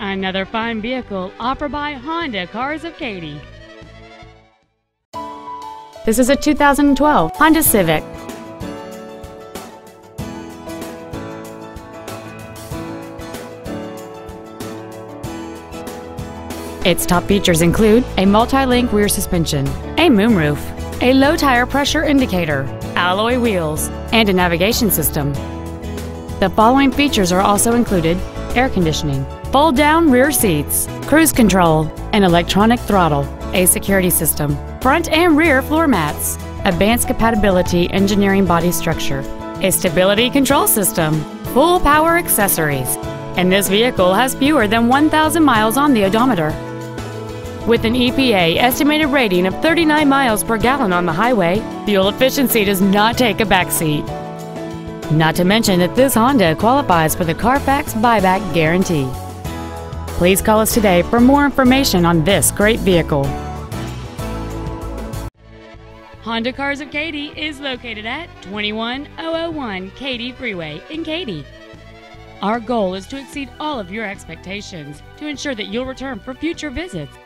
Another fine vehicle offered by Honda Cars of Katy. This is a 2012 Honda Civic. Its top features include a multi-link rear suspension, a moonroof, a low tire pressure indicator, alloy wheels, and a navigation system. The following features are also included air conditioning, fold down rear seats, cruise control, an electronic throttle, a security system, front and rear floor mats, advanced compatibility engineering body structure, a stability control system, full power accessories, and this vehicle has fewer than 1,000 miles on the odometer. With an EPA estimated rating of 39 miles per gallon on the highway, fuel efficiency does not take a backseat. Not to mention that this Honda qualifies for the Carfax buyback guarantee. Please call us today for more information on this great vehicle. Honda Cars of Katy is located at 21001 Katy Freeway in Katy. Our goal is to exceed all of your expectations to ensure that you'll return for future visits